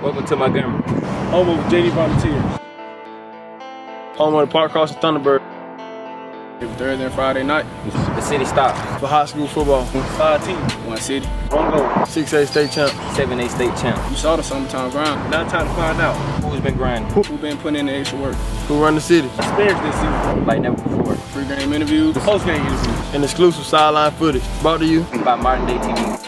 Welcome to my Montgomery. Home of JD Volunteers. Home of the Park Cross Thunderbird. Every Thursday and Friday night. The city stops. For high school football. Five teams. One city. One goal. 6A state champ. 7A state champ. You saw the summertime grind. Now time to find out. Who's been grinding? Who been putting in the extra work. Who run the city. Spares this season. Like never before. Pre-game interviews. Post-game interviews. And exclusive sideline footage. Brought to you by Modern Day TV.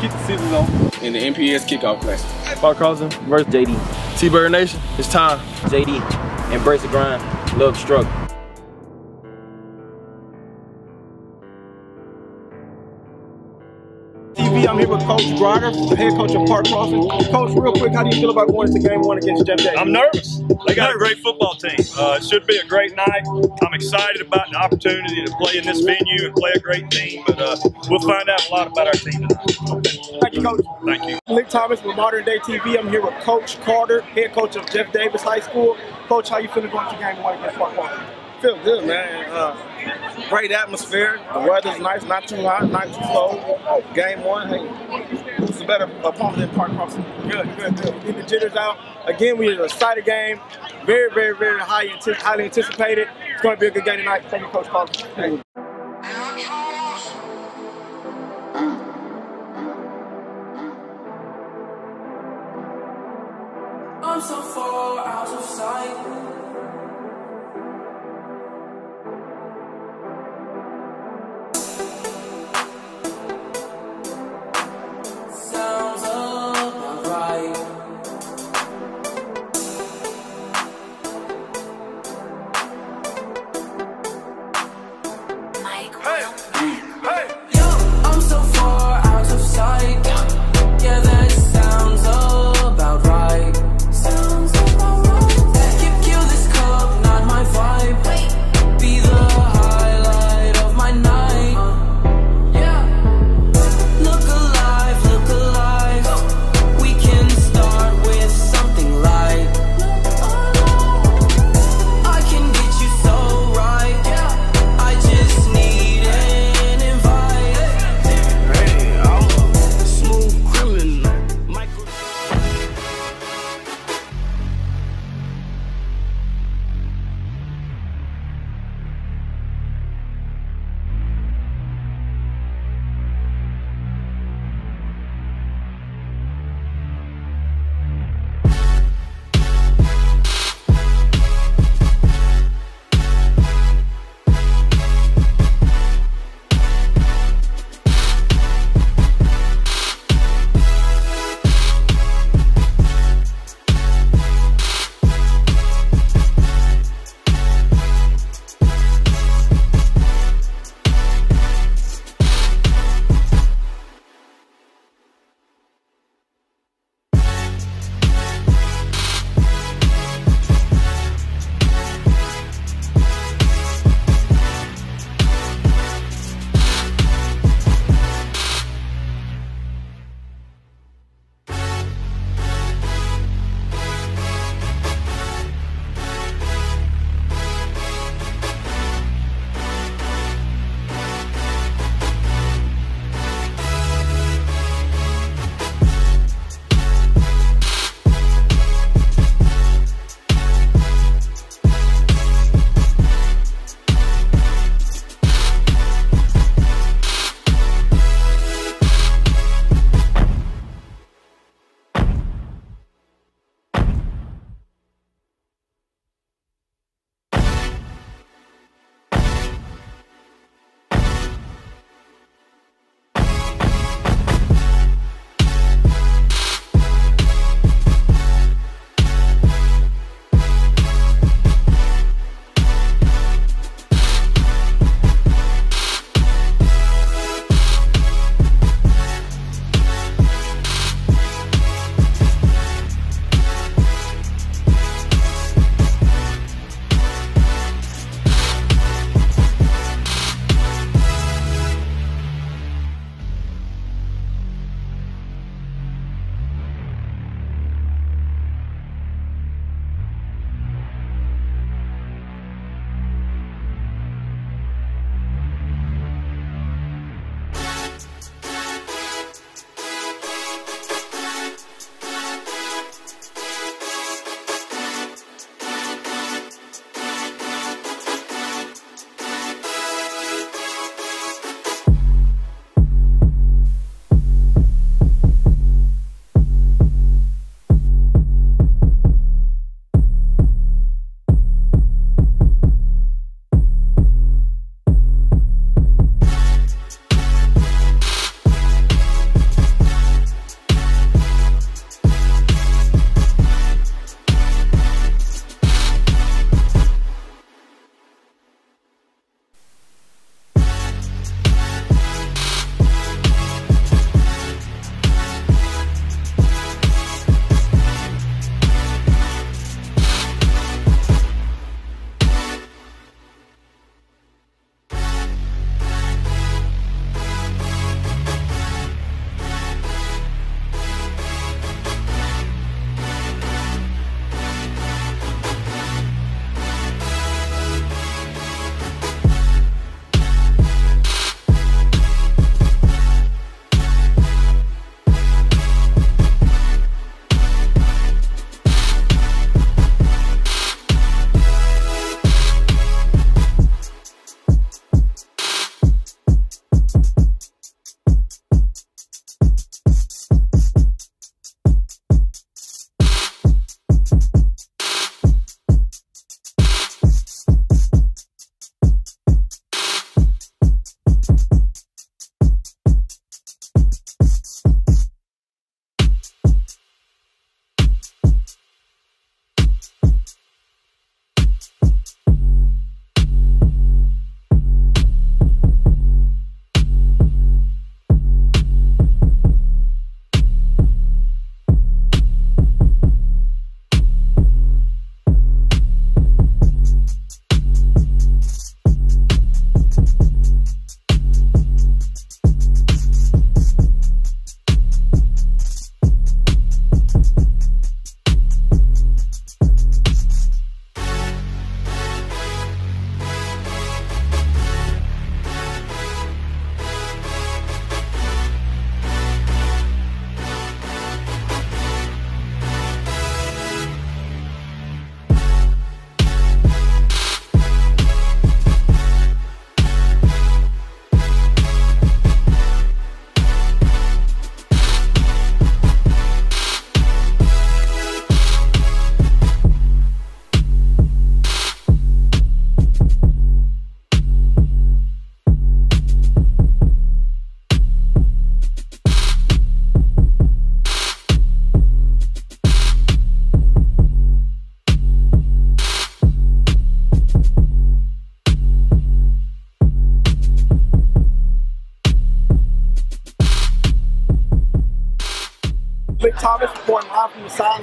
Keep the season on. In the MPS kickoff class. Park Crossing versus JD. T-Bird Nation, it's time. JD, embrace the grind, love the struggle. Here with Coach Grider, head coach of Park Crossing. Coach, real quick, how do you feel about going into game one against Jeff Davis? I'm nervous. They got a great football team. Uh, it should be a great night. I'm excited about the opportunity to play in this venue and play a great team, but uh, we'll find out a lot about our team tonight. Thank you, Coach. Thank you. Nick Thomas with Modern Day TV. I'm here with Coach Carter, head coach of Jeff Davis High School. Coach, how you feeling going to game one against Park Crossing? Feel good, man. Uh, great atmosphere. The weather's nice, not too hot, not too cold. Game one, hey, who's a better opponent than Park Crossing? Good, good, good. Get the jitters out. Again, we had an excited game. Very, very, very high, highly anticipated. It's going to be a good game tonight. Thank you, Coach Carter.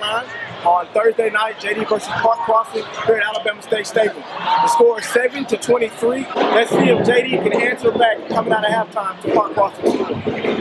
On Thursday night, JD versus Park Crossing here at Alabama State Stadium. The score is 7 to 23. Let's see if JD can answer back coming out of halftime to Park Crossing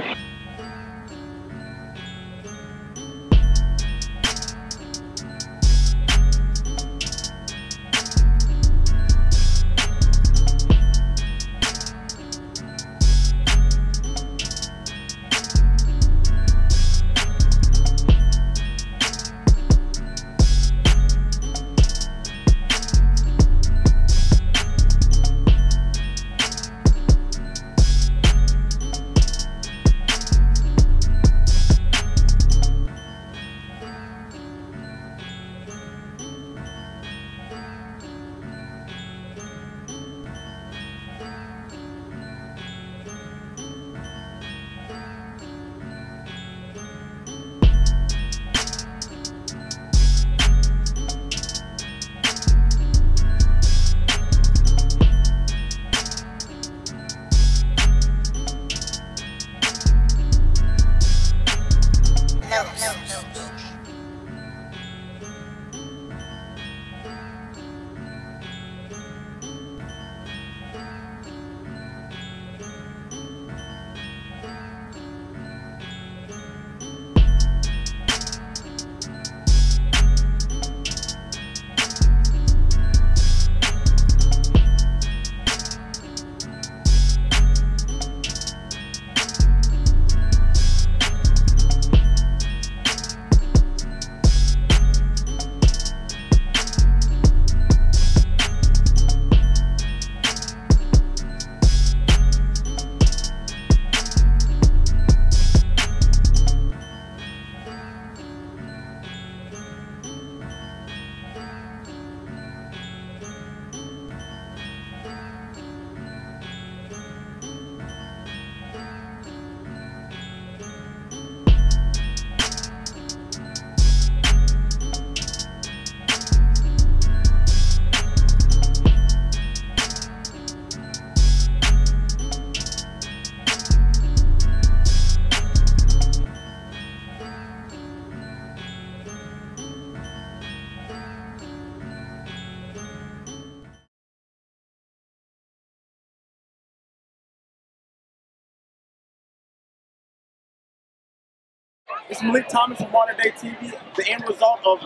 It's Malik Thomas from Modern Day TV. The end result of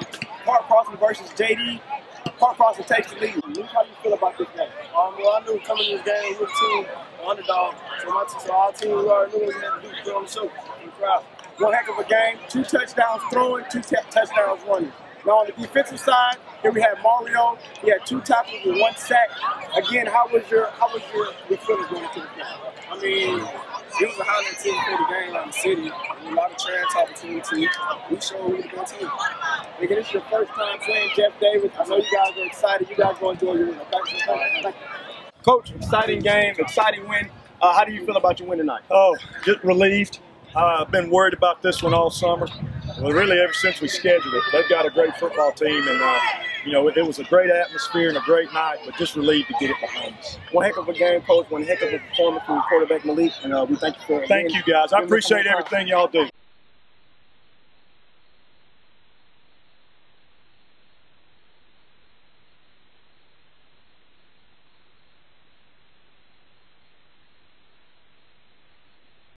Park Crossing versus JD. Park Crossing takes the lead. Luke, how do you feel about this game? Um, well, I knew coming to this game, we were team, an underdog. So, my so our team, we already knew what we had to do the show crowd. One heck of a game. Two touchdowns throwing, two touchdowns running. Now on the defensive side, here we had Mario. He had two tackles and one sack. Again, how was your how was your, your feeling going into the game? I mean, it was a highly anticipated game out in the city. And A lot of trash the team. We showed we were the best team. Nigga, this is your first time playing Jeff Davis. I know you guys are excited. You guys going to enjoy your win. Thank you. Coach, exciting game, exciting win. Uh, how do you feel about your win tonight? Oh, just relieved. I've been worried about this one all summer. Well, really, ever since we scheduled it, they've got a great football team, and uh, you know, it, was a great atmosphere and a great night. But just relieved to get it behind us. One heck of a game, coach. One heck of a performance from quarterback Malik, and uh, we thank you for. Thank you, guys. I appreciate everything y'all do.